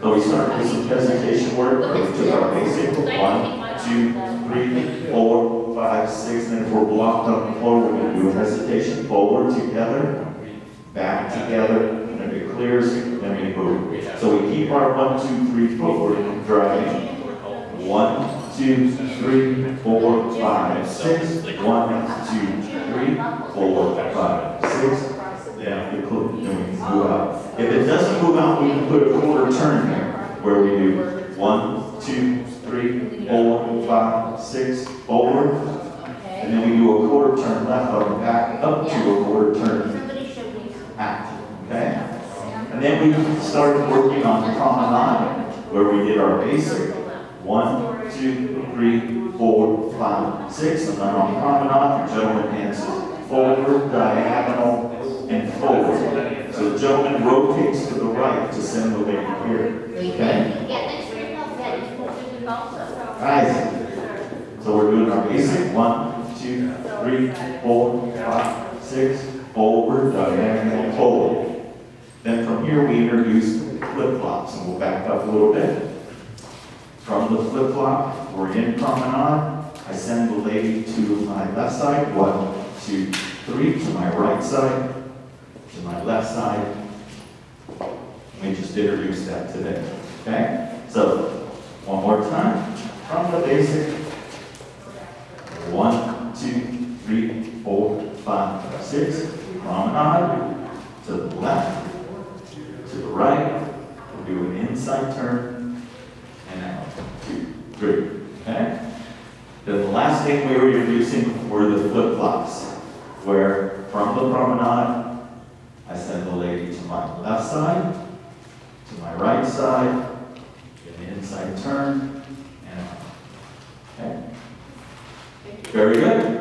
So we start with some presentation work, we took our basic, one, two, three, four, five, six, and then if we're blocked on the floor, we're gonna do a presentation, forward together, back together, and if it clears, then we move. So we keep our one, two, three, forward driving. One, two, three, four, five, six. One, two, three, four, five, six. Then we cl- then we move out. If move out, we can put a quarter turn there, where we do one, two, three, four, five, six, forward. And then we do a quarter turn left on the back, up to a quarter turn Somebody showed me. back, okay? And then we started working on the promenade, where we did our basic. One, two, three, four, five, six, and then on the promenade, the gentleman dances forward, diagonal, and forward. Gentleman rotates to the right to send the lady here, okay? Yeah, thanks for your help, yeah, you can do it also. Guys, so we're doing our basic, one, two, three, four, five, six, over, diagonal, forward. Then from here, we introduce flip-flops, and we'll back up a little bit. From the flip-flop, we're in promenade, I send the lady to my left side, one, two, three, to my right side, to my left side. Just introduced that today, okay? So, one more time, from the basic, one, two, three, four, five, six, promenade, to the left, to the right, we'll do an inside turn, and out, two, three, okay? Then the last thing we were introducing were the flip-flops, where from the promenade, I send the lady to my left side, right side, get an inside turn, and out. Okay? Very good.